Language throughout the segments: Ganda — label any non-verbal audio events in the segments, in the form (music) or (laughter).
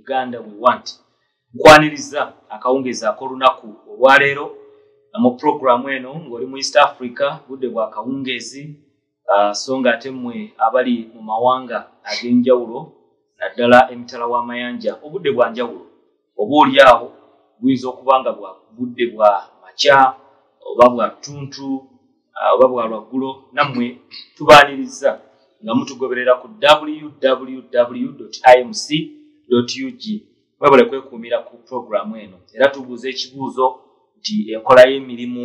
uganda we want. Nkwaniriza akawungeezi ak'olunaku olwaleero mu puroguramu eno ng'oli mu east africa budde bwa kawungeezi uh, so nga ate mmwe abali mu mawanga ag'enjawulo naddala emitala w'amayanja obudde bwa njawulo. Oba oli awo buyinza okuba nga bwa budde bwa makya oba bwa ttuntu oba bwa lwaggulo. Nammwe tubaaniriza nga mutugoberera ku www imc ug mwebale kwekuumira ku puroguramu eno era tubuuza ekibuuzo nti enkola y'emirimu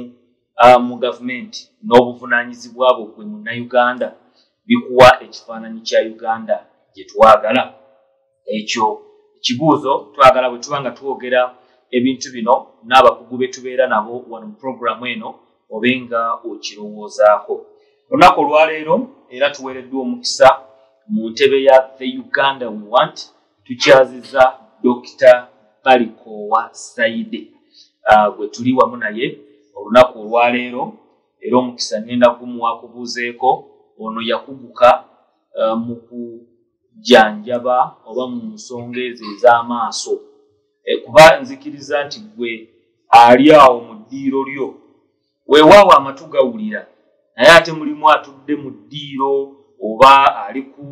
uh, mu gavumenti n'obuvunaanyizibwa bwo gwe munnayuganda bikuwa ekifaananyi kya uganda gye twagala. Ekyo ekibuuzo twagala bwe tuba nga twogera ebintu bino n'abakugu be tubeera nabo wano mu puroguramu eno obe nga okirowoozaako. Olunaku olwaleero era tuweereddwa omukisa mu ntebe ya the uganda we want tukyaziza dr balikowa saide. Uh, gwe tuli wamu naye olunaku olwaleero era omukisa ngenda gumuwa kubuuzeeko ono yakuguka uh, mu kujanjaba oba mu nsonga ezo ez'amaaso. E, kuba nzikiriza nti gwe ali awo mu ddiiro lyo weewaawo amatu gawulira naye ate mulimu atudde mu ddiiro oba ali ku,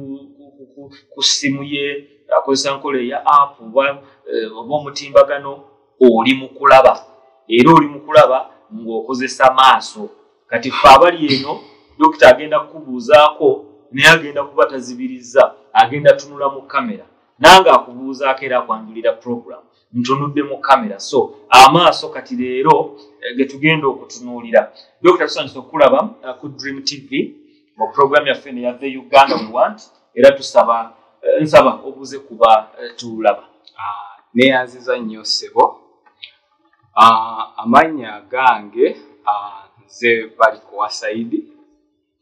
ssimu ye akozesa nkola eya app eh, oba omutimbagano oli mu kulaba. Era oli mu kulaba ng'okozesa maaso. Kati ffe abali eno dokita agenda kukubuuzaako naye agenda kuba tazibiriza agenda tunula mu kamera. Nange akubuuzaako era akwanjulira program ntunudde mu kamera. So amaaso kati leero eh, ge tugenda okutunuulira. Dokita tusanyusa okulaba uh, ku dream tv mu program yaffe ne ya the uganda we want era tusaba nsaba obuze kuba tulaba Ah, neyanziza nnyo ssebo. Ah, amannya gange ah, nze balikowa saidi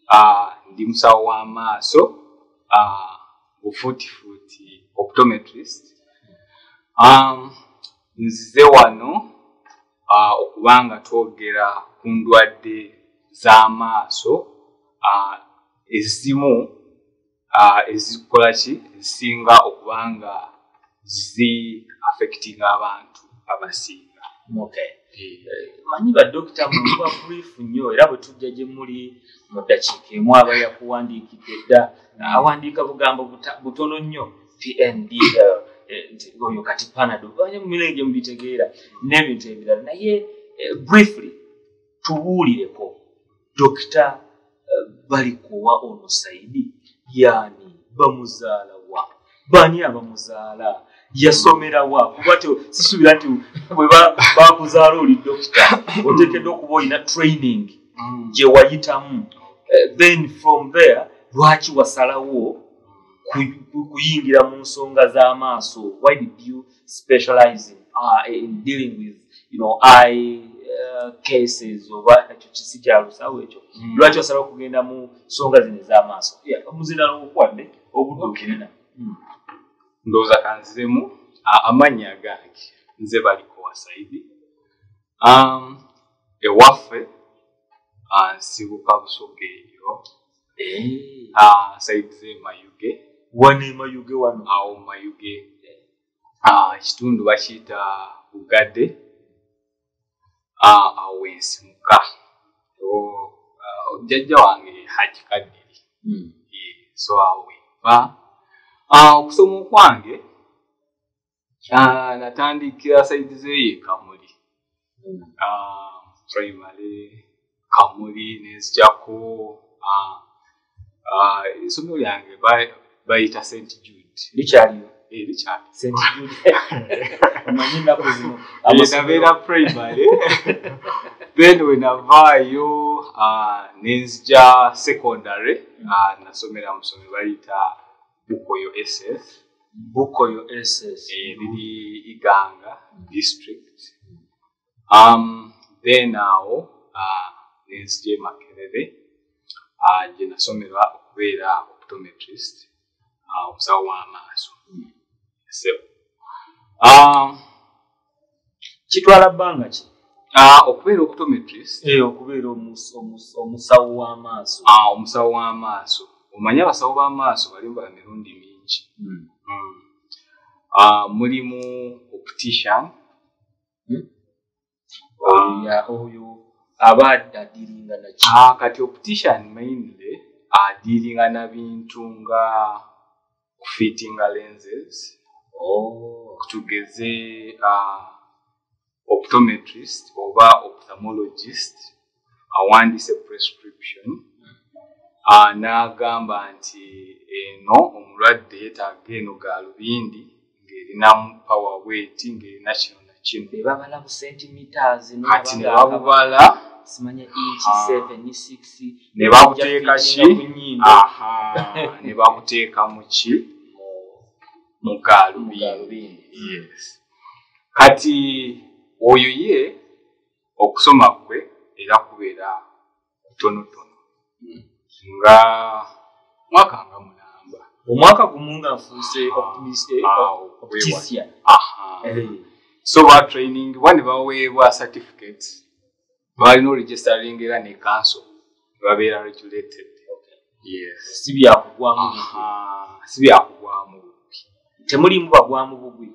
Ah, ndi musawo w'amaaso. Bufutifuti optometrist. Nzize wano okuba nga twogera ku ndwadde z'amaaso. Ezimu ezikola ki? Ezisinga okuba nga zi affecting abantu abasinga. Okay. manyi badokita muba brief nnyo era bwe tujja gye muli mu ddakiika emu aba yakuwandiikidde dda awandiika bugambo butono nnyo. Pnd eh, nti oyo kati panado anye mumire gye mubitegeera n'ebintu ebirala. Naye eh, briefly tubuulireko dokita eh, balikowa ono saidi yaani bamuzaala wa. Baani abamuzaala yasomera wa. Kuba te sisuubira nti bwe ba- bakuzaala oli dokita. Oteekeddwa okuba olina training. Gye wayitamu. Eh, then from there lwaki wasalawo ku- ku- kuyingira mu nsonga z'amaaso? Why did you specialize in, uh, in dealing with you know, eye cases oba ekyo kisi kyalusawo ekyo lwaki wasalawo kugenda mu nsonga zino ez'amaaso? Yeah, omuzina lwokwadde obudde okirina ndowooza kanziremu amannya gange nze balikowa saidi um, ewaffe nsibuka busoga eyo. Ah, saidi zemayuge wane mayuge wano? Awo mayuge ekitundu bakiyita bugadde ah, awo wensimuka O- ah, jjajja wange haji kaddiri Mm. Eh, so awo wenva Ah, okusoma okwange natandikira saidi zeeyo ekamuli Mm. Ah, primary kamuli nenzijako ah, ah, essomero lyange ba- bayita st jude. Likyaliyo (laughs) Eh, omanyi ennaku zino nabeera primary then wenavaayo ah, nenzija secondary ah, nasomera mu ssomero baliyita bukoyo ss bukoyo ss eh, iganga district. Um, then awo uh, nenzija emakerere uh, gye nasomerwa okubeera optometrist uh, omusawo w'amaaso so, um, kitwala bbanga ki? Uh, okubeera optometrist okubeera omus- omus- omusawo w'amaaso. Uh, omusawo w'amaaso. Omanyi abasawo b'amaaso balimu ba mirundi mingi. Mm. Mm. ah, mulimu optician Ya, oyo aba addiringa naki Ah, kati optician mainly adiringa na bintu nga kufittinga lenses. Tugeze optometrist oba ophthalmologist awandise prescription n'agamba nti eno omulwadde yeetaaga eno galubindi ng'erinamu power weight ng'erina kino na kino be babala bu centimeters kati ne babubala simanya inch. 7 ni 6 ne babuteeka ki aha ne babuteeka mu ki mu galubindi galubindi yes. Kati oyo ye okusoma kwe era kubeera kutonotono. Nga mwaka nga mulamba. Omwaka gumu nga nfuuse Ah, Eh, so batraining bwa ne baweebwa certificate balina oregistaring era ne council babeera regulated. Yes. Si byakugwamu si byakugwamu temulimu bagwamu bugwi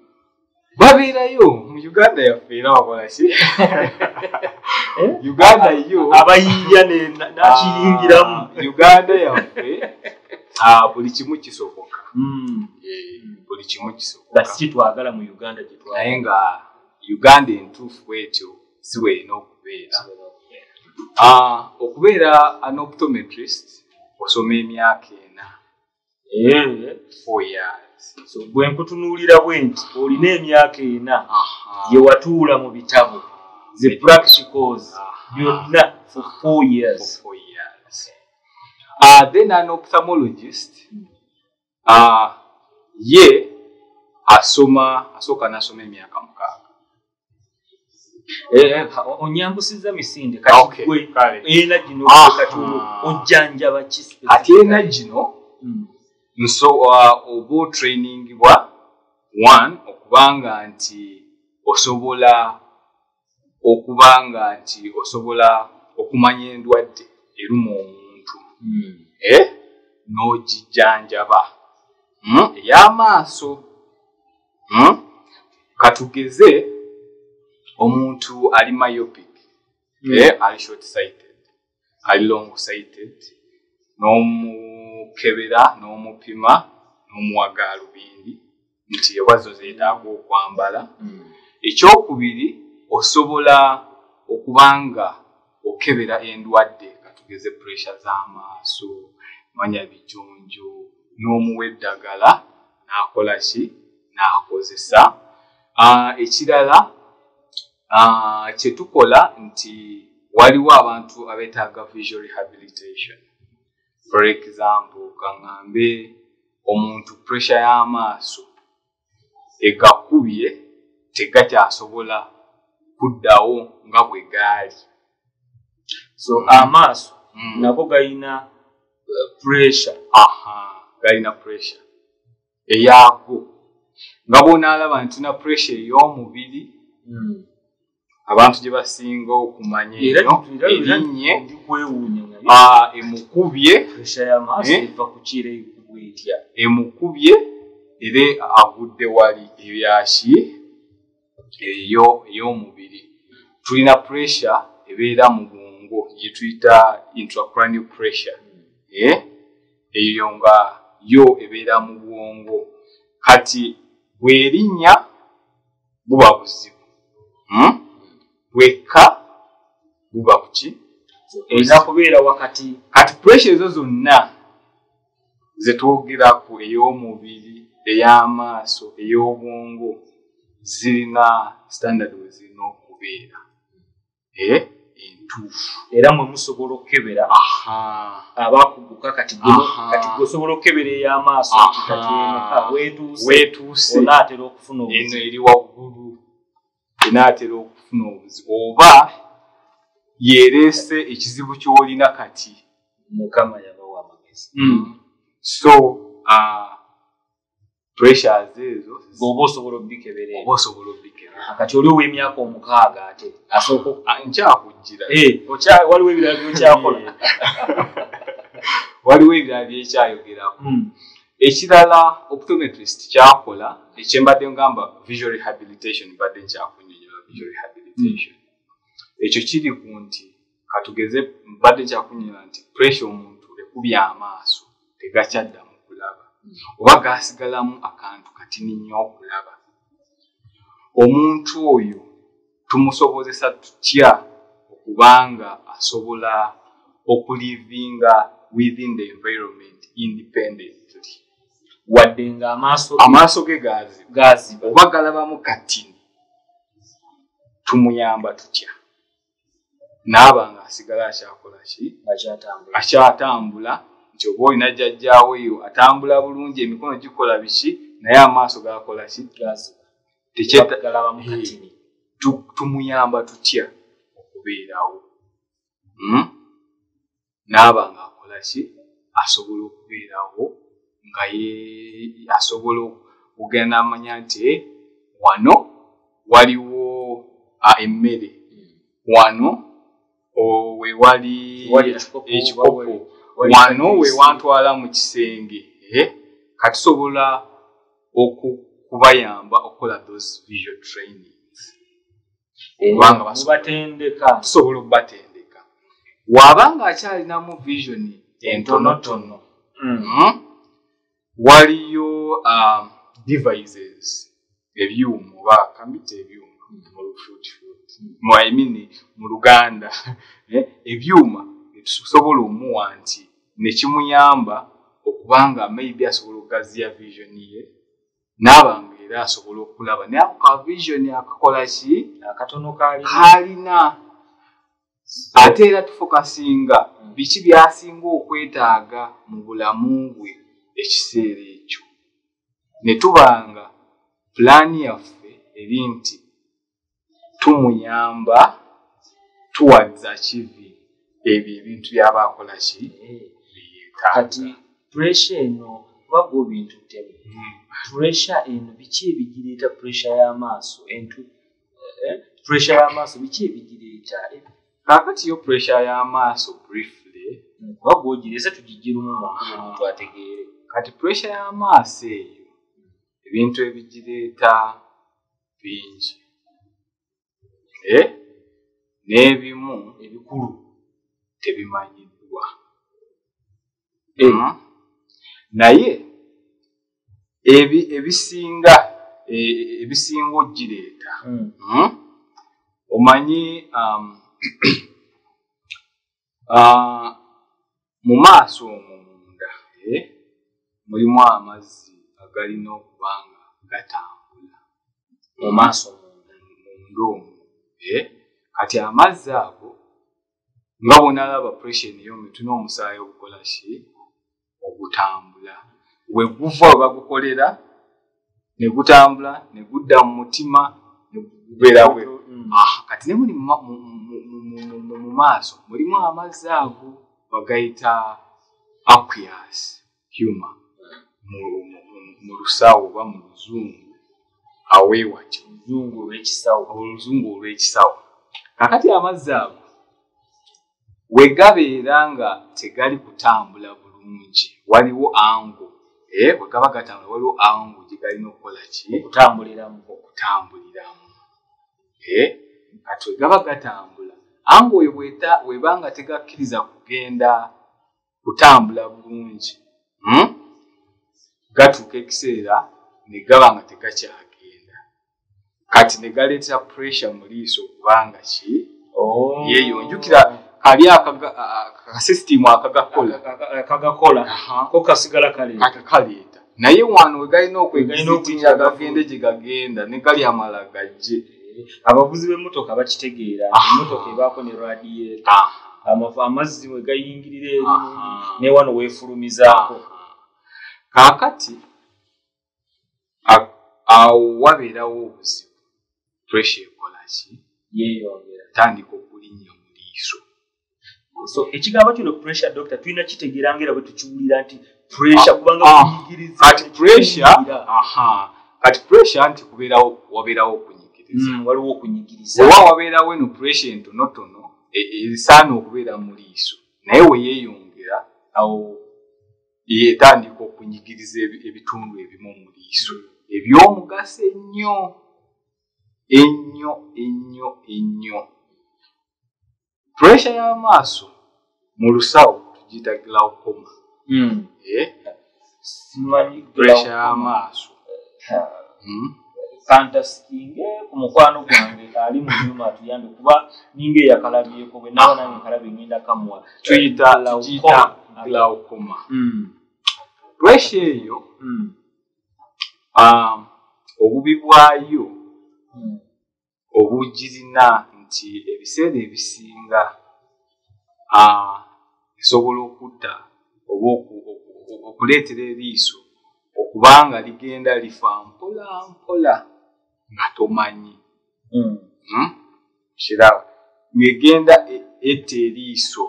babeerayo mu uganda yaffe era wakola ki (laughs) uganda yo. Abayiiya nakiyingiramu Ah, uganda yaffe buli kimu kisoboka. Mm. Eh, buli kimu nga kisoboka si twagala mu uganda naye nga uganda entuufu bwetyo si weerina okubeera. Okubeera. An optometrist osoma emyaka ena. Eh, so bwe nkutunuulira bwe nti olina emyaka ena gye watuula mu bitabo the practicals byonna for four years. Uh, then an ophthalmologist, uh, ye asoma asooka n'asoma emyaka mukaaga. Eh, eh, o- onyambusiza misinde kati gwe ena gino kati ojjanjaba ki Ate ena gino Mm. Nso uh, oba otrainingibwa one okubanga nti osobola okubanga nti osobola okumanya endwadde eruma omuntu. Mm. eh, n'ogijjanjaba mm? ey'amaaso. Mm? katugeze omuntu ali myopic. Eh, ali short sighted ali long sighted n'omukebera n'omupima n'omuwa galubindi nti ewazo zeetaaga okwambala. Mm. ekyokubiri osobola okubanga okebera endwadde katugeze pressure z'amaaso manya bijonjo n'omuwa eddagala n'akola ki? N'akozesa. Ah, ekirala ah, kye tukola nti waliwo abantu abeetaaga visual rehabilitation for example kaŋŋambe omuntu pressure y'amaaso egakubye tegakyasobola kuddawo nga bwe gaali. So amaaso nago galina uh, pressure. Aha galina pressure. Eyaago nga bw'onaalaba nti na pressure ey'omubiri abantu gye basinga okumanya eno erinnye emukubye pressure y'amaaso Eh? emukubye era agudde wali ebyaki eyo ey'omubiri tulina pressure ebeera mu bwongo gye tuyita intracranial pressure eh? eyo nga yo ebeera mu bwongo kati bw'erinnya buba buzibu hmm? bwekka buba buki erina kubeera wakati kati pressure ezo zonna zetwogerako ey'omubiri ey'amaaso ey'obwongo zirina standard we zirina okubeera. Eh? entuufu. Era mwe musobola okukebera. Aha. Abakuguka kati gweosobola okukebera ey'amaaso weetuuse. Onaatera okufuna eno eri waggulu. Enaatera okufuna obuzibu. Oba yereese ekizibu ky'olina kati. Mukama yabawa amagezi so uh, pressures ezo bw'oba osobola obikebera oba osobola obikebera kati oli ow'emyaka omukaaga ate asooka Ah, nkyakujjira Eh, waliwo ebirala byokyakola. (laughs) Waliwo ebirala byekyayogerako Mm. ekirala optometrist kyakola ekyembadde ngamba visual rehabilitation mbadde nkyakunyonyola visual rehabilitation ekyo kiri ku nti katugeze mbadde nkyakunyonyola nti pressure omuntu ekubya amaaso tegakyaddamu kulaba oba gasigalamu akantu katini nnyo okulaba omuntu oyo tumusobozesa tutya okubanga asobola okulivinga within the environment independently? Wadde nga amaaso ge gazi gaziba. Oba galabamu katini tumuyamba tutya naaba nga asigala akyakola ki? Akyatambula. Nti oba olina jjajjaawo eyo atambula bulungi emikono gikola biki? Naye amaaso gakola ki? Tumuyamba tutya okubeerawo? Hmm? naaba nga akola ki? Asobola okubeerawo nga asobola okugenda amanya nti "Eh, wano waliwo ah, emmere. Wano o- we wali Wali ekikopo, wano we kajuisi. wantwala mu kisenge katusobola oku- kubayamba okukola those visual trainings. Kubanga tusobola okubatendeka. Waabanga akyalinamu vision entonotono Mm. mm, waliyo um, devices ebyuma oba kambita ebyuma mu lufuutifuuti mu I mean mu luganda. (laughs) Eh, ebyuma etusobola omuwa nti nekimuyamba okubanga maybe asobola okugaziya vision ye naabanga era asobola okulaba. Naye ako ka vision akakola ki? Akatono kali kalina. Ate era tufokasinga biki byasinga okwetaaga mu bulamu bwe ekiseera ekyo? Ne tubanga pulaani yaffe eri nti tumuyamba tuwaza kivi. Ebyo ebintu byaba akola ki? Byetaaga kati puresha eno bago bintu temu puresha eno biki ebigireeta puresha y'amaaso? Entu eh, puresha y'amaaso biki ebigireeta? Kaakati yo puresure y'amaaso briefly kuba gwogireese tugigirumu makulu omuntu ategeere. Kati puresure y'amaaso eyo ebintu ebigireeta bingi n'ebimu ebikulu tebimanyiddwa Mm. naye ebi- ebisinga e- ebisinga ogireeta. Mm. Mm? omanyi um, ah, (clears throat) mu maaso omwo munda eh, mulimu amazzi agalina okuba nga gatambula. Mu maaso munda munda omwo eh, kati amazzi ago nga bwonalaba pressure niyomi tuna omusaayi ogukola ki? Ogutambula. We guva we bagukolera ne gutambula ne gudda mu mutima ne gubeera we. Mm. Kati ne muli mu ma- mu- mu- mu- mu- mu- mu maaso mulimu amazzi ago bagayita aqueous humor. Mu lusawo oba mu luzungu aweewakyo oluzungu olw'ekisawo oluzungu olw'ekisawo. Kakati amazzi ago we gabeera nga tegali kutambula bulungi. Waliwo ango eh, we gaba gatambula waliwo ango gye galina okukola ki? Okutambuliramu. Okutambuliramu. Eh, kati we gaba gatambula. Ango oyo bweta- webanga tegakkiriza kugenda kutambula bulungi. Hmm? gatuuka ekiseera ne gaba nga tegakyagenda kati ne galeetera pressure mu liiso okubanga ki? Yeeyonjukira kali akaga- a- a- akasisitimu akagakola. Ko kasigala kaleeta. Naye wano we galina okuyita gagende gye gagenda ne gali amala gajje. Abavuzi b'emmotoka bakitegeera. Emmotoka ebaako ne amafu amazzi we gayingirira eri. Ne wano weefulumizaako. Kaakati awo wabeerawo obuzibu pressure ekola ki? Yeeyongera tandika okulinnya mu liiso so ekigambo kino pressure doctor tulina kitegeera ngera bwe tukiwulira nti pressure Ah, kubanga ah, kunyigiriza kati pressure aha kati pressure nti kubeerawo wabeerawo okunyigiriza Mm, waliwo okunyigiriza oba wabeerawo eno pressure entonotono e- esaana okubeera mu liiso naye we yeeyongera awo yetandika okunyigiriza ebi- ebitundu ebimu mu liiso ebyomugaso ennyo ennyo ennyo ennyo puresha y'amaaso mu lusawo tugiyita glaucoma Mm. Eh, puresha y'amaaso Mm. fantasking ku mukwano gwange ali mu nyuma atuyambe kuba ninga eyakalabyeko bwe naba nange nkalabye ngenda kamuwa tuyita Glaucoma. tugiyita glaucoma Mm. puresha eyo um, obubi bwayo Obugirina nti ebiseera ebisinga esobola okutta oba oku- oku- okuleetera eriiso okubanga ligenda lifa mpola mpola nga tomanyi Mm. Hmm? kiraba ng'egenda e- etta eriiso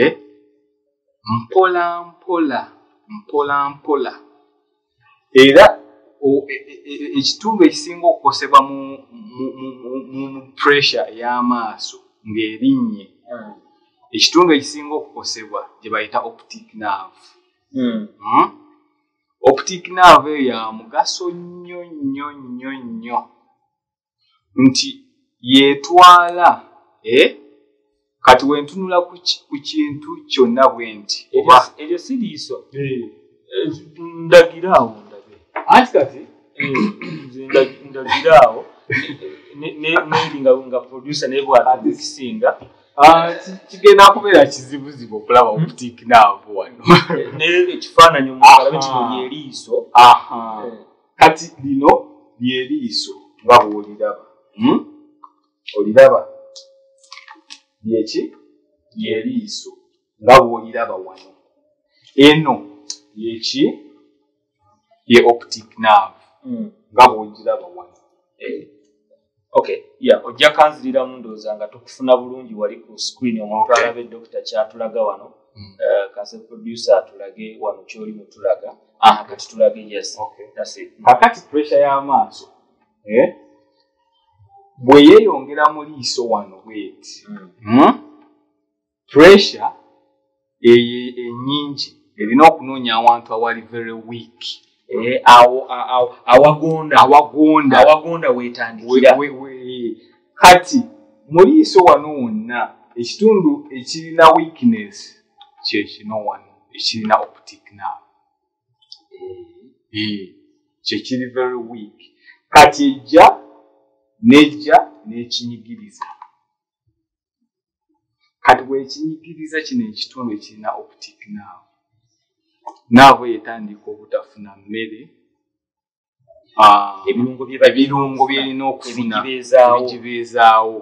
eh? mpola mpola mpola mpola era e- e- e- ekitundu ekisinga okukosebwa mu, pressure ey'amaaso ng'erinnye Mm. ekitundu ekisinga okukosebwa gye bayita optic nerve Mm. hmm? optic nerve eyo ya mugaso nnyo nnyo nnyo nnyo nti yeetwala kati wentunula ku ki- ku kintu kyonna bwe nti oba Eryo- si liiso Eh, ndagiraawo ndabe anti kati Eh, nze nda- ndagiraawo Ne- ne- neri nga producer naye bwatukisinga ah, ki- kigenda kubeera kizibuzibu okulaba optic nerve wano. Naye ekifaananyi omuntu alabe kino lyeriiso aha. Kati lino lyeriiso nga bw'oliraba Hmm? oliraba lyeki lyeriiso nga bw'oliraba wano. Eno. Yeki ye optic nerve Mm. nga bw'ogiraba wano Eh, okay ya ojja kanziriramu ndowooza nga tukufuna bulungi wali ku screen omuntu Okay. alabe dokita kyatulaga wano Mm. Eh, kase producer atulage wano kyoli mutulaga ah, kati tulage yes Okay. That's it. kakati pressure y'amaaso eh? bwe yeeyongera mu liiso wano bweti Mm. Hmm? pressure eyo enyingi erina okunoonya awantu awali very weak Eh, awagonda awagonda awagonda We- weetandikira. We- we- kati mu liiso wano wonna ekitundu ekirina weakness kyekino wano ekirina optic nerve. Eh, kyekiri very weak. Kati ejja nejja n'ekinyigiriza. Kati bwekinyigiriza kino ekitundu ekirina optic nerve naavo yetandika obutafuna mmere ah, ebirungo byerina okufuna ebigibeezaawo.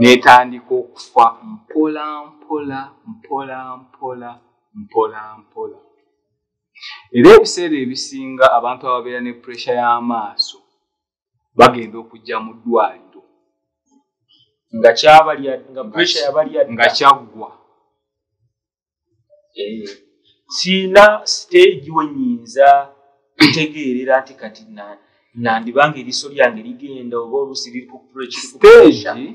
netandika okufa mpola mpola mpola mpola mpola mpola. Era ebiseera ebisinga abantu ababeera ne puresha y'amaaso bagenda okujja mu ddwaliro. Nga kyaggwa siina stage we nyinza kutegeerera nti kati na- nandibanga eriiso lyange ligenda oba oluusi liri ku pressure- kiri ku pressure. stage?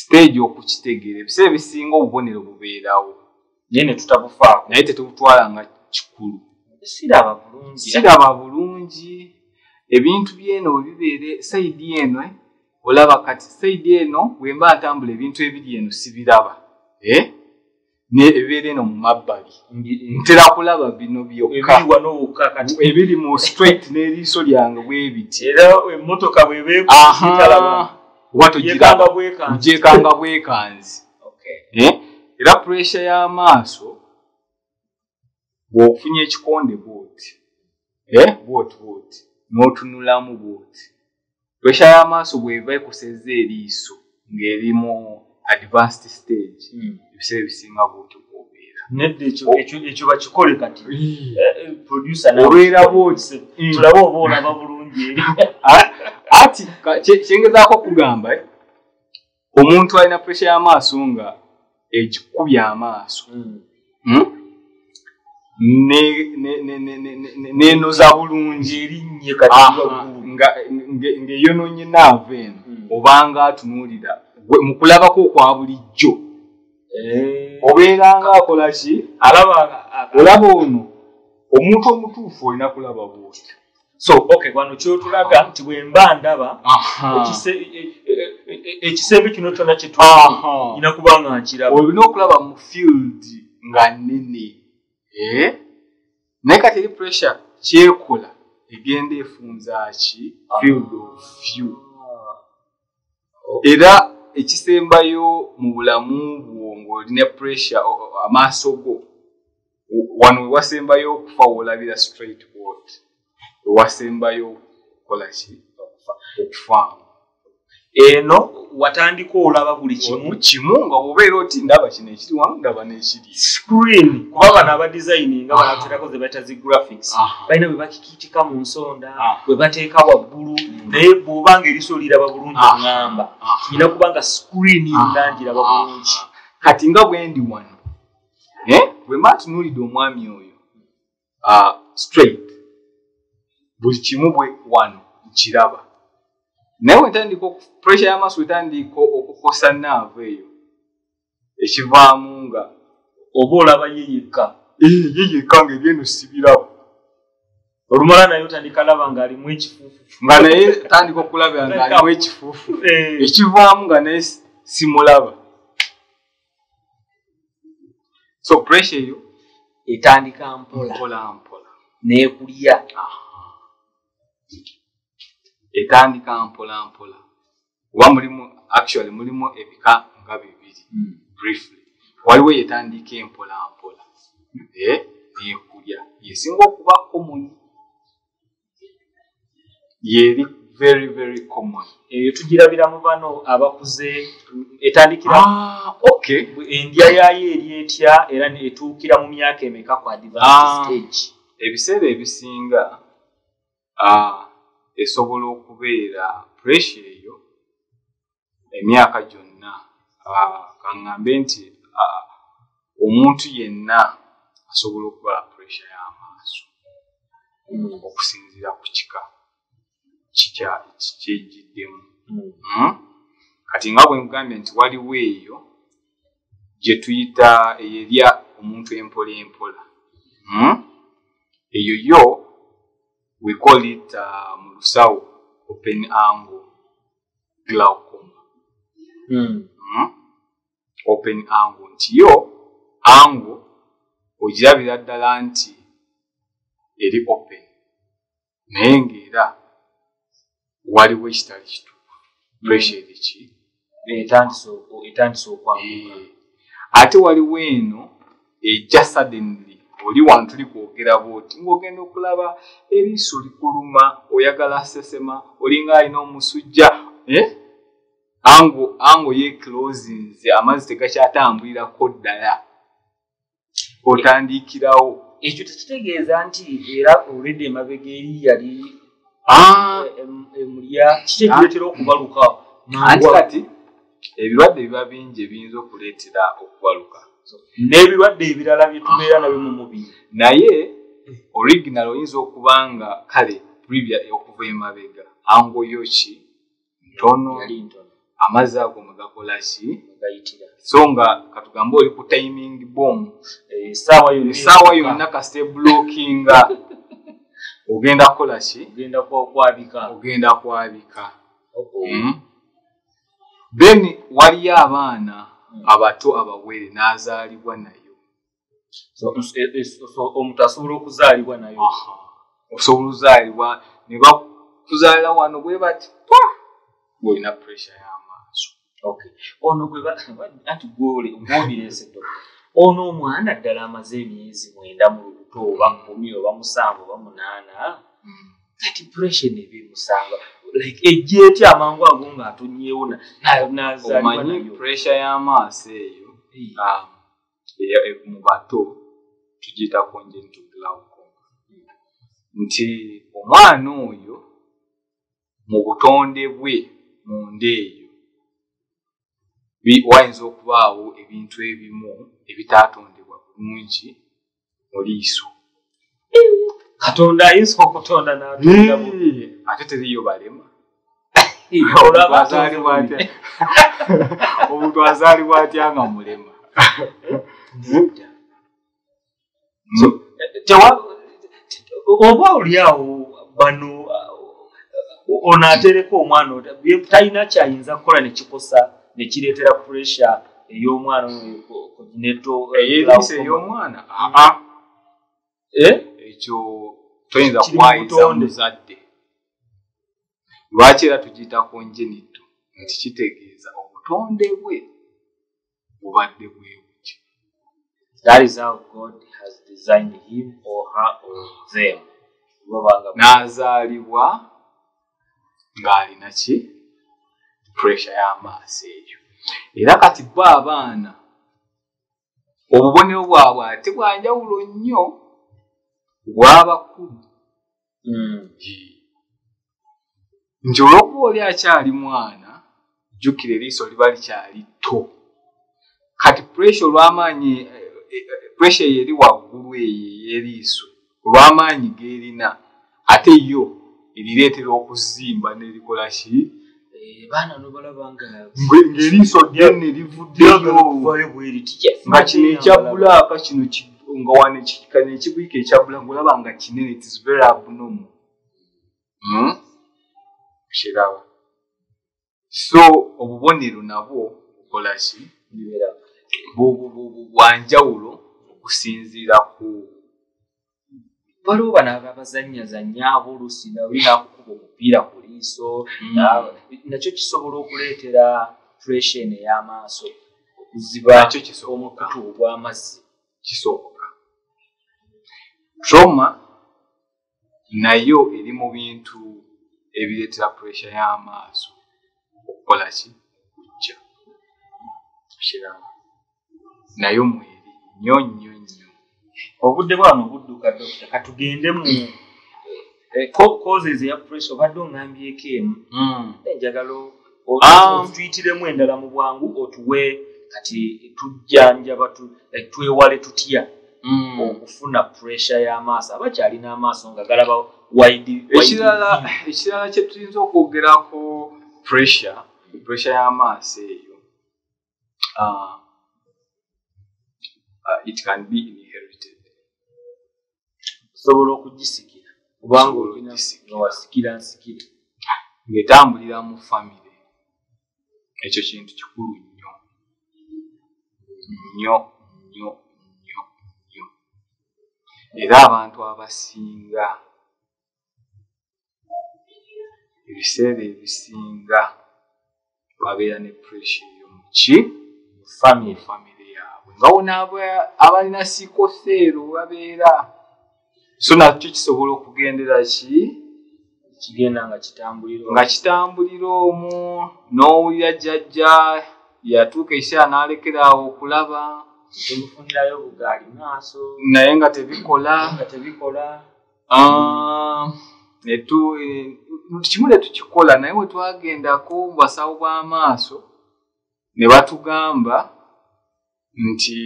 stage okukitegeera. Ebiseera ebisinga obubonero bubeerawo. Naye ne tutabufaako. Naye tetubutwala nga kikulu. Siraba bulungi. Kiraba bulungi. Ebintu byeno bwe bibeere sayidi eno eh, olaba kati sayidi eno bwe mba ntambula ebintu ebiri eno sibiraba. Eh? Ne ebibeera eno mu mabbali. Ntera kulaba bino byokka. ebiri wano wokka kati ebiri mu straight n'eriiso lyange bwe biti oba yekanga togiraba? Bwekanzi. Eh? era puresha y'amaaso bw'ofunye ekikonde bwoti. Eh? bwoti bwoti. N'otunulamu bwoti. Puresha y'amaaso bw'eva ekosezza eriiso ng'eri mu advanced stage. Mm. ebiseera ebisinga bwoti bw'obeera. Nedda ekyo ekyo- ekyo bakikole kati. Eh, eh, producer nawe Obeera kikole. Mm. tulabe oba olaba bulungi eri. (laughs) Ati kyengezaako okugamba eh, omuntu alina puresha y'amaaso nga ekikubye amaaso. Hmm? Ne- ne- ne- ne- ne- ne- nenoza bulungi. Kati nge- ng'eyononye naava eno. Obanga atunuulira gwe- mu kulabako okwa bulijjo. Eh, obeera nga akola ki? Olaba ono omuntu omutuufu olina kulaba bwoti so okay wano kyotulaga nti bwe mba ndaba ekise- e- e- e- ekisembe kino kyonna kyetu nyina kuba nga nkiraba. Olina okulaba mu field nga nnene. Eh? naye kati eri pressure kyekola egenda efunzaaki field of view. Era ekisembayo mu bulamu bwo ng'olina o- amaaso go. Wano wewasembayo okufa woolabira straight board wewasembayo okukola ki? Okufaamu eno watandika olaba buli kimu mu kimu nga bwobeera oti ndaba kino ekiri wamu ndaba n'ekiri screen kuba bano abadesigning nga banaterako ze bayita zi graphics Aha. balina bwe bakikiitika mu nsonda Ah. bwe bateeka waggulu naye bw'obanga eriso liraba bulungi Ah. oŋŋamba Ah. nyina kuba nga screen yonna ngiraba Ah, bulungi ah. kati nga bwe ndi wano eh, bwe mba tunuulidde omwami oyo ah, straight buli kimu bwe wano nkiraba naye wentandika pressure y'amaaso wetandika okukosa naavu eyo? Ekivaamu nga oba olaba ye yekka "Eh, ye yekka nga ebyeno sibiraba olumala naye otandika laba ng'alimu ekifuufu. Nga naye tandika okulabira ngaalimu ekifuufu. (laughs) Eh, ekivaamu nga naye si- simulaba. So pressure eyo etandika mpola. Mpola mpola. Neekulya etandika mpola mpola. Oba mulimu actually mulimu ebika nga bibiri briefly. Waliwo yetandika empola mpola. Nekulya. Yesinga okuba common. Yeri very very common. Eyo tugirabira mu bano abakuze etandikira ah, okay. Endya yaayo eri etya? Era etuukira mu myaka emeka ku advanced Ah. stage? Ebiseera ebisinga ah, esobola okubeera pressure eyo emyaka gyonna kaŋŋambe nti omuntu yenna asobola okuba pressure y'amaaso okusinziira ku kika kyejjiddemu Mm. Mm? kati nga bwe mugambye nti waliwo eyo gye tuyita eyerya omuntu empola empola Mm? eyo yo we call it uh, mu lusawo open angle glaucoma. Mm. Mm? open angle nti yo angle ogirabira ddala nti eri open. Naye ng'era waliwo ekitali kituufu pressure eri ki? Etandise okwamuka Eh, ate waliwo eno ejja suddenly oli wano tuli kwogera bwoti ng'ogenda okulaba eriiso likuluma oyagala sesema olinga alina omusujja eh? ango ango yeclosinze amazzi tegakyatambulirako ddala. Otandikirawo ekyo tekitegeeza nti era olwedde emabega eri yali Ah, em- emulya kiki ekireetera okubaluka. Anti kati ebirwadde biba bingi ebiyinza okuleetera okubaluka n'ebirwadde ebirala bye tubeera nabyo mu mubiri. Naye original oyinza okuba nga kale previous okuva emabega ango yo ki ntono. Amazzi ago mwe gakola ki? So nga katugambe oli ku timing bomb. Essaawa yonna yonna kasite blockinga. (laughs) Ogenda kukola ki? Ogenda kwabika. Ogenda kwabika. Mm. then waliyo abaana abato abawere n'azaalibwa nayo. Omuntu asobola okuzaalibwa nayo? Osobola ozaalibwa ne bakuzaalira wano bwe bati ng'olina pressure y'amaaso. Ono (laughs) anti ddo ono omwana ddala amaze emyezi mwenda mu lubuto oba nkumi oba musanvu oba munaana kati pressure nebimusanga like ejja etya amangu ago nazaalibwa omanyi nayo. pressure y'amaaso eyo? Eh, um, eya- e- mu bato tugiyita congenital glaucoma. Nti omwana oyo mu butonde bwe mu nda eyo bi- wayinza okubaawo ebintu ebimu ebitaatondebwa bulungi mu liiso katonda ayinza okutonda n'atonda bu- ate teriyo balema. (laughs) Omuntu azaalibwa atya- nga mulema? Tewa- oba oliawo bano ono atereka omwana talina kyayinza kukola nekikosa nekireetera pressure ey'omwana oyo neto- ey'omwana? Aa Eh? Ekyo toyinza butonde. muzadde lwaki era tugiyita konjenito nti kitegeeza obutonde bwe bubadde bwe buti That is how God has designed him or her or them. N'azaalibwa ng'alina ki? Puresha y'amaaso eyo. Era kati bo abaana obubonero bwabwe ate bwanjawulo nnyo bw'abakulu Mm. nti olw'okuba oli akyali mwana jjukira eriiso liba likyali tto. Kati puresha olw'amaanyi puresha eyo eri waggulu eyo ey'eriiso olw'amaanyi g'erina ate yo erireetera okuzimba n'erikola ki? Eh, baana nobalaba nga Ng'e- ng'eriiso lyenne livuddeyo nga kino ekya bulaaka kino ki- nga wano eki- kano ekibwika ekya bulaaka olaba nga kinene it is very abnormal Hmm? kiraba so obubonero nabwo bukola ki Bu- bu- bu- bu- bwanjawulo okusinziira ku waliwo bano abazanyazanya aboluusi nabinakukuba omupiira ku liiso na- nakyo kisobola okuleetera pression ey'amaaso okuziba nakyo kisoboka omukutu ogw'amazzi kisooka trauma nayo eri mu bintu ebireetera puresha y'amaaso. Okukola ki? Okujja kiraba nayo mweri nnyo nnyo nnyo. Obudde bwano budduka dokita katugende mu eh, causes eya pressure obadde oŋambyeko emu. Enjagala Ah. otuyitiremu endala mu bwangu otuwe. Kati tujjanjaba tu- like, twewale tutya okufuna pressure y'amaaso abakyalina amaaso nga galaba wide ekirala ekirala kye tuyinza okwogerako pressure pressure y'amaaso eyo ah, ah, it can be inherited. Osobola okugisikira. Kubanga olina wasikira nsikire ng'etambulira mu famire ekyo kintu kikulu nnyo. Nnyo nnyo era abantu abasinga. Ebiseera ebisinga babeera ne pressure eyo mu ki? Mu famire famire yaabwe. Nga wona aba- abalina sikoseero babeera. So nakyo kisobola okugendera ki? Kigenda nga kitambulira nga kitambulira omwo n'owulira jjajja yatuuka ekiseera n'alekeraawo okulaba temufunirayo bugaali maaso. Naye nga tebikola. Nga tebikola. Ah, eh, kimu ne tukikola naye bwe twagendako mu basawo b'amaaso ne batugamba nti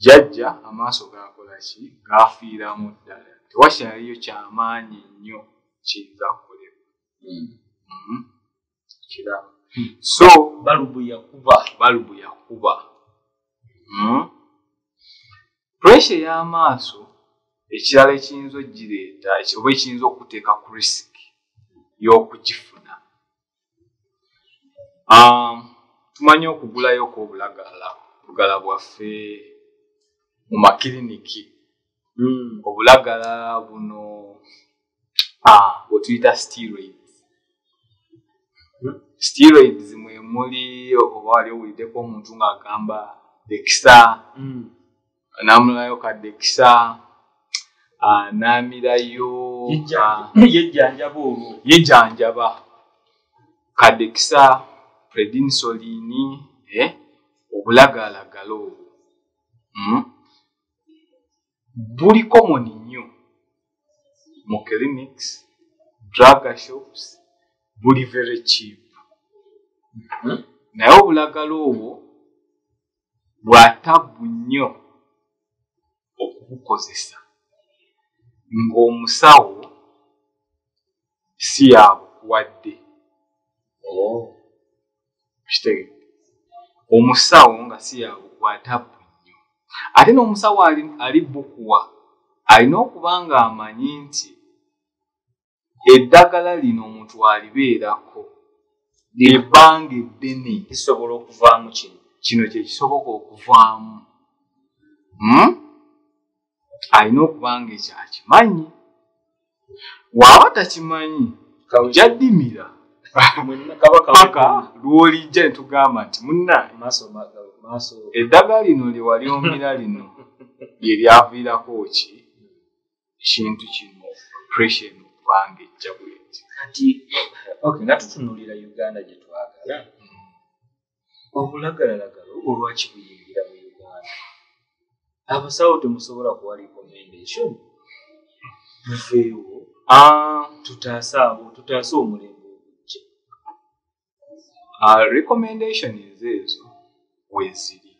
jjajja amaaso gakola ki? Gaafiiramu ddala. Tewakyaliyo kyamaanyi nnyo kiyinza kukolebwa. Mhm. kiraba so balubu yakuba. Balubu yakuba. Puresha ey'amaaso ekirala ekiyinza ogireeta oba ekiyinza okuteeka ku risiki y'okugifuna. Um, tumanyi okugulayoko obulagala obulagala bwaffe mu makiriniki. Obulagala buno ah, bwe tuyita steroids. Steroids mwe muli oba wali owuliddeko omuntu ng'agamba dekisa namulayo kadekisa ah, n'amirayo. Ah, (laughs) yejjanjaba. Olwo yejanjaba kadekisa predinsolini eh, obulagalagala obwo mm? buli common nnyo. Mu clinics drug shops buli very cheap. Mhm. naye obulagala obwo bwatabu nnyo okubukozesa ng'omusawo si yabukuwadde. Kitegete omusawo nga si tapu nnyo ate n'omusawo ali, bukuwa alina okuba ng'amanyi nti eddagala lino omuntu alibeerako ebbanga eddene kisobola okuvaamu kino kino kyekisoboka okuvaamu. Hmm? alina okuba nga ekyo akimanyi waaba takimanyi Mwenna kaba paka lw'olijja ne tugamba nti maaso eddagala lino lye walyomira lino lye lyaviirako ki? Ekintu kino operation okubanga ejja bweti nga tutunulira uganda gye twagala obulagalalagala olwaki buyingira mu uganda abasawo temusobola kuwa recommendation mufeewo tutaase abo tutaase omulembe ogujja. Recommendations ezo weziri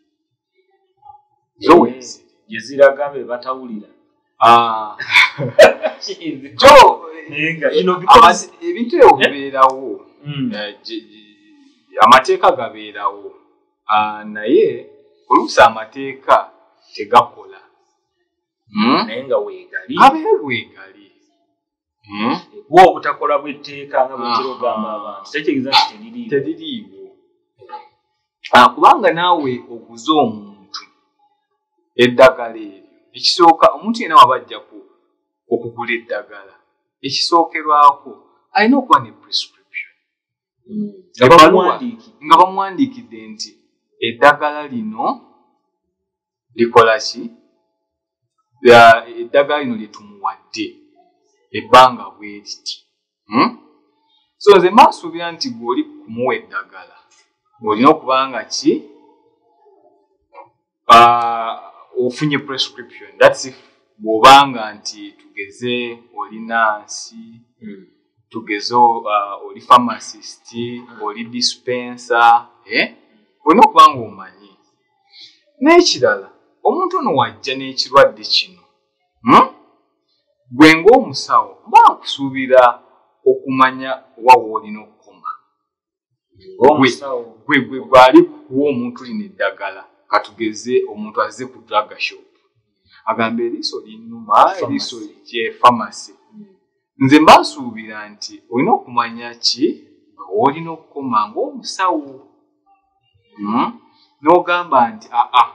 zo weziri gye ziraga be batawulira. Ah, (laughs) ebintu ebyo bibeerawo. Mm. Eh, amateeka gabeerawo. Ah, naye oluusi amateeka tegakola. Hmm? naye nga weegali. Abeera bwegali Hmm? bwa obutakola bw'etteeka nga bwekira ogamba abantu tekitegeeza nti teririiwo. Ah, kubanga naawe oguze omuntu eddagala eryo ekisooka omuntu yenna waba ajja ku okugula eddagala ekisookerwako alina okuba ne prescription nga bamuwandiikidde nga bamuwandiikidde nti eddagala lino likola ki? Eddagala lino lyetumuwadde ebbanga bwe riti Hmm? so nze maasuubira nti gweoli kumuwa eddagala olina okuba nga ki? Ah, ofunye prescription. Thats if bw'obanga nti tugeze olina nsi Mm. Tugeze uh, oli pharmacist oli dispenser eh? olina okuba nga omanyi. N'ekirala omuntu ono wajja n'ekirwadde kino hmm? gwe ng'omusawo mba nkusuubira okumanya wawa olina okukoma. Gwe gwe gwali kuwa omuntu lino eddagala katugeze omuntu azze ku drug shop. Agamba eriiso linnuma eriiso kye pharmacy nze mbasuubira nti olina okumanya ki olina okukoma ngaomusawo Hmm? n'ogamba nti aa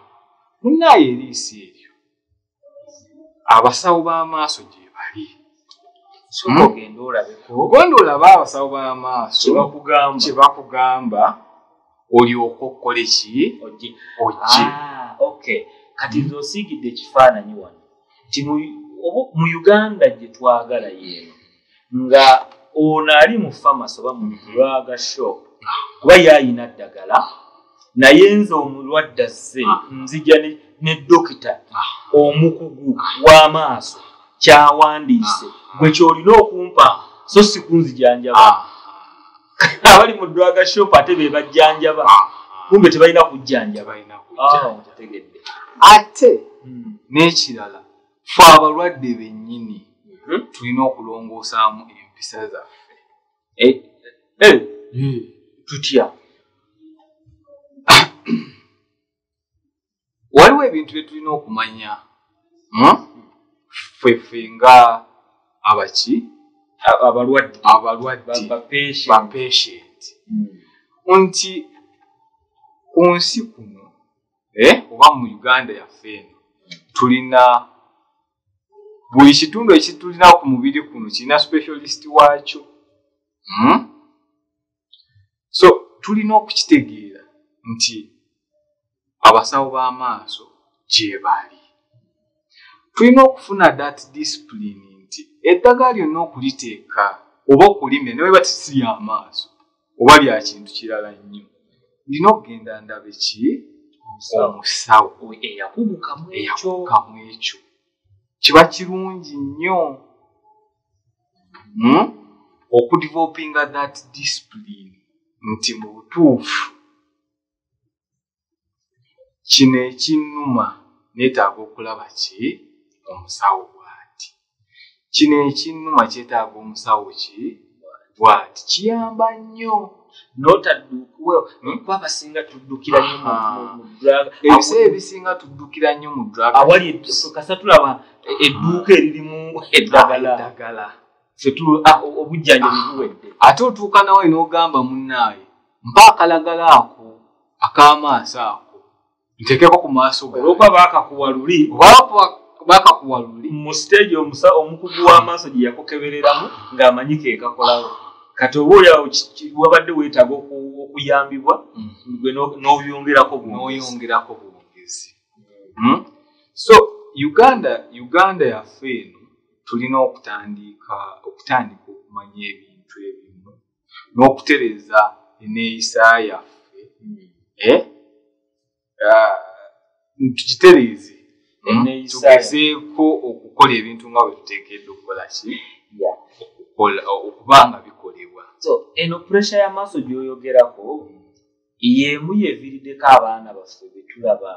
munaayo eriisi eryo. Abasawo b'amaaso gye bali. Soka ogenda olabeko. Ogonda olaba abasawo b'amaaso kye bakugamba. olyoke okukole ki? Ojje. Ah, kati nze osiigidde ekifaananyi wano nti mu uganda gye twagala yeeno nga ono ali mu famasi oba mu lwaga shop kuba yaayina ddagala naye nze omulwadde azze nzija ne- dokita omukugu w'amaaso kyawandiise gwe kyolina okumpa so si kunzijanjaba (laughs) abali mu dwaga shop ate be bajjanjaba kumbe tebalina kujjanjaba Ah, ntetegedde. ate Mm. n'ekirala fe abalwadde bennyini Mhm. tulina okulongoosaamu empisa zaffe Eh, eh, tutya (coughs) waliwo ebintu bye tulina okumanya hmm? ffeffe nga abaki A- abalwadde abalwadde ba patient. bapatient Mm. nti ku nsi kuno eh, oba mu uganda yaffe eno tulina buli kitundu ekitulina ku mubiri kuno kirina specialist waakyo. Hmm? so tulina okukitegeera nti abasawo b'amaaso gye bali. Tulina okufuna that discipline nti eddagala lyonna okuliteeka oba okulimya ne weba tisiri amaaso oba lya kintu kirala nnyo ndina okugenda ndabe ki? Omusawo. Eyakugukamu eyakukamu ekyo kiba kirungi nnyo hmm? okudevelopinga that discipline nti mu butuufu. Kino ekinnuma neetaaga okulaba ki? Omusawo bw'ati. Kino ekinnuma kyetaaga omusawo ki? Bw'ati. Kiyamba nnyo. Notaddukuwe kuba abasinga tuddukira nnyo mu- Ah. mu- mu drug ebiseera ebisinga tuddukira nnyo mu drug edduuka eririmu eddagala. Ah, obujjanjabi buwedde. Ate otuuka nawe n'ogamba munnaaye mpa akalagala ako ak'amaaso ako nteekeko ku maaso gange olwokuba baakakuwa luli oba bakakuwa luli mu omusa omukugu w'amaaso gye yakukebereramu ng'amanyi keekakolawo kati oba oliawo wabadde weetaaga oku- okuyambibwa gwe n'obyongerako bwongezi. n'oyongerako bwongezi. Hmm? so uganda uganda yaffe eno tulina okutandika okutandika okumanya ebintu ebimu n'okutereza eneeyisa yaffe eh? Ah, tukitereeze Hmm? Tugezeeko okukola ebintu nga bwe tuteekeddwa okukola ki okuba nga bikolebwa so eno puresha y'amaaso gy'oyogerako y'emu yeviiriddeko abaana baffe be tulaba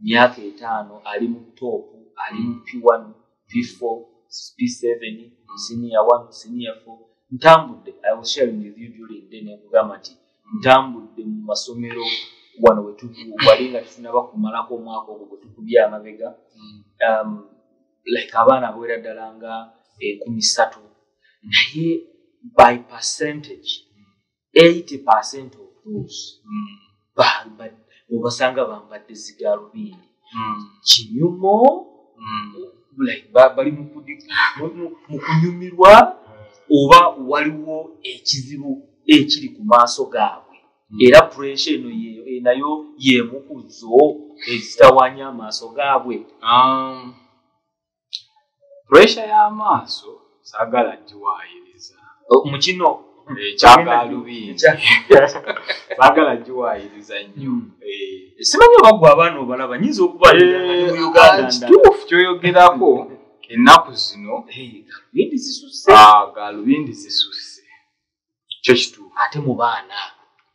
myaka etaano ali mu toopu ali mu p1 p4 p7 senior 1 senior 4 ntambudde i was sharing with you during the nekugamba nti ntambudde mu masomero wano wetu- wali nga tufunaba kumalako omwaka ogwo gwe tukubye amabega. Um, like abaana bawera ddala nga enkumi ssatu. Naye by percentage 80 percent of those Hmm. Ba- ba- obasanga bambadde zigalubindi Hmm. kinyumo? Hmm. bali mu kunyumirwa? Oba waliwo ekizibu ekiri ku maaso gaabwe? Era puresha eno nayo yemu ku zo ezitawanya amaaso gaabwe. Um, puresha y'amaaso saagala giwaayiriza. Mu kino ekyagalubindi saagala (laughs) giwaayiriza nnyo Mm. Eh, simanyi oba gwe abaana obalaba nyinza mu eh, ah, kituufu kyoyogerako. (laughs) Ennaku zino galubindi zisusse. Kyo kituufu. Ate mu baana.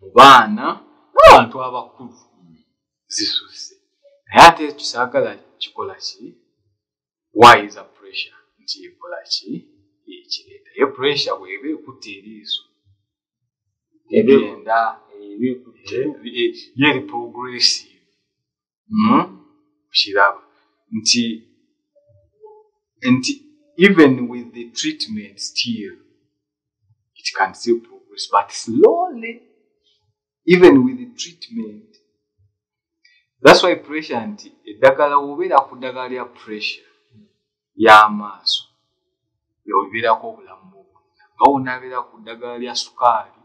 Mu baana n'abantu abakulu zisusse. Naye ate kisaagala kikola ki? Waayiza puresha nti ekola ki? Ekireeta ye puresha bweba ekutta eriiso Egenda yeri progressive kiraba nti nti even with the treatment still it can still progress but slowly even with the treatment that's why pressure nti eddagala wobeera ku ddagala lya pressure y'amaaso yobeerako obulamu bwo bwonna nga wonabeera ku ddagala lya sukaali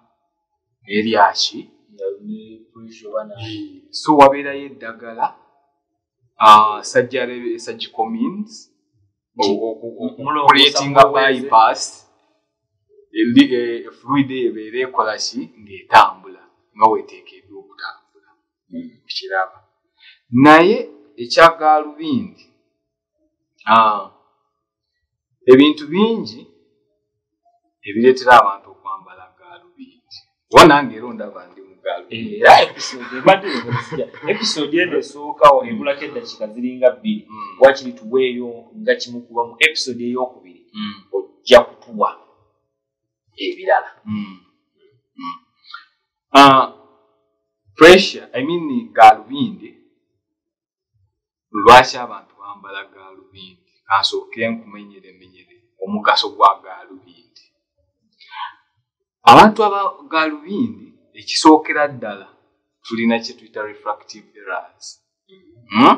na so wabeerayo eddagala Mulongoosa creatinga muweeze. bypass eli- eh, fluid ebeera ekola ki? Ng'etambula nga weeteekeddwa okutambula kiraba naye ekyagaalubindi ah, ebintu bingi ebireetera abantu gaalubindi oba nange era ondaba ndi mu gaalubindi era episode (laughs) ebadde ekozesya episode eno esookawo ebulako eddakiika ziringa bbiri. Mm. wakiri tuweeyo nga kimu kuba mu episode eyokubiri. Mm. ojja kutuwa. Ebirala. Uh, pressure i mean galubindi lwaki abantu bambala galubindi kansooke nkumenyeremenyere omugaso gwa galubindi abantu aba galubindi ekisookera ddala tulina kye tuyita refractive errors. Hmm?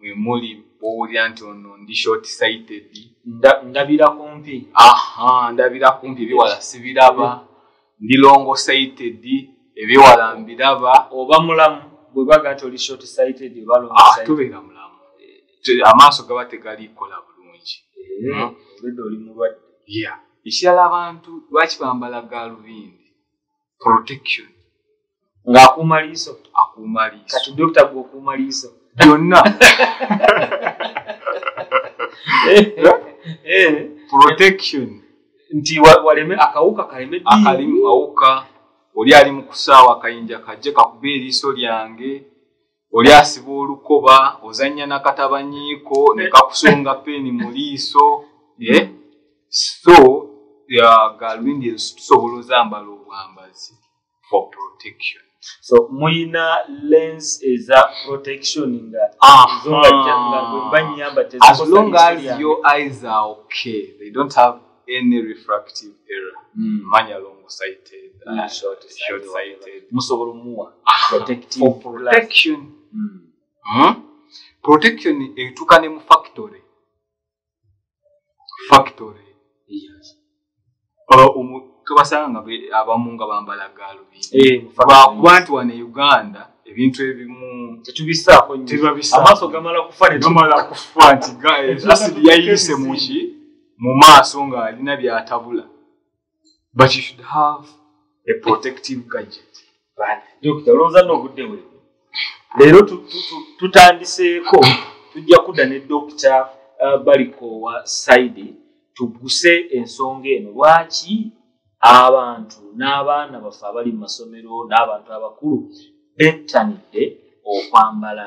mwe muli owulira nti ono ndi short sighted Nda- ndabira kumpi. Aha ndabira kumpi ebiwala sibiraba ndi longo sighted ebiwala mbiraba. Oba mulamu bwe baga nti oli short sighted oba long Ah, sighted. tubeera mulamu. Amaaso gaba tegaliikola bulungi. Eh, obedde oli mulwadde. Ekirala abantu lwaki bambala galubindi protection. Ng'akuuma liiso akuuma liiso kati dokita gw'okuuma liiso byonna. (laughs) Eh, protection. Nti wa- waleme akawuka kaleme akalimu awuka. Oli ali mu kusaawa akayinja kajje kakuba eriiso lyange. Oli asiba olukoba ozannya nakatabanyiiko ne kakusonga peeni mu liiso. Eh? so ezo tusobola ozambala obwambazi for protection. So muyina lens eza protection nga Aha. zo nga ja- nga bwe mba nyamba as long as your eyes are okay they don't have any refractive error. Manya long sighted Mm, short short sighted. Musobola omuwa. For protective glass. protection. Mm. Hmm? protection etuuka ne mu factory. Factory. Yes. Omu- tubasanga nga be- abamu nga bambala gaalubindi. Eh, lwakuba nti wano e uganda ebintu ebimu tetubisaako amaaso gamala kufa gamala kufa nti asidi ku yayise muki mu maaso ng'alina byatabula. But you should have a protective gadget. Dokita olowooza n'obudde bwe? Leero tu- tu- tu- tutandiseeko tujja kudda ne dokita uh, baliko wa saidi tugguse ensonga eno. Lwaki abantu n'abaana baffe abali mu masomero n'abantu abakulu bettanidde okwambala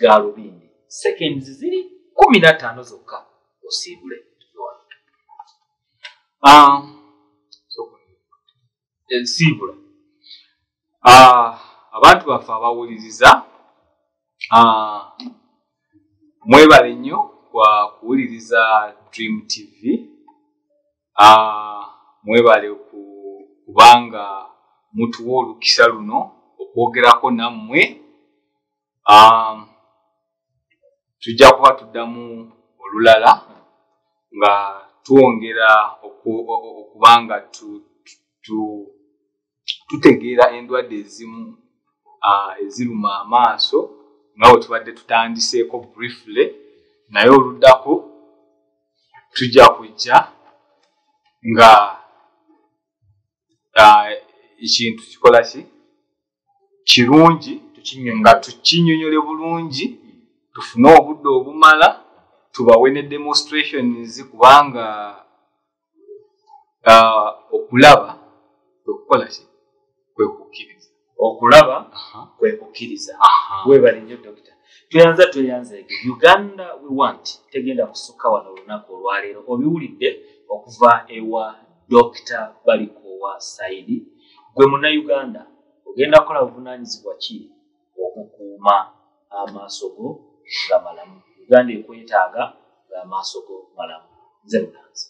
gaalubindi? Seconds ziri kumi na ttaano zokka. Osiibule. Um, ensiibula Ah, abantu baffe abawuliriza ah, mwebale nnyo kwa kuwuliriza dream tv Ah, mwebale ku- kubanga mutuwa olukisa luno okwogerako nammwe Ah, tujja kuba tuddamu olulala nga twongera oku- o- okubanga tu, tu, tutegeera endwadde ezimu ah, eziruma amaaso nga bwe tubadde tutandiseeko briefly. Naye oluddako tujja kujja nga ekintu kikola ki? Kirungi nga tukinyonyole bulungi tufune obudde obumala tubawe ne demonstrations kubanga ah, okulaba kwekukola ki? Kwekukkiriza. Okulaba kwe kukkiriza webale nnyo dokita. Tweyanza tweyanzege uganda we want tegenda kusukka wano olunaku olwaleero. Obiwulidde okuva ewa dokita baliko wa saidi gwe munnauganda ogenda kukola buvunanyizibwa ki okukuuma amaaso go nga malamu? Uganda ekwetaaga ng'amaaso go malamu. Nze munanzi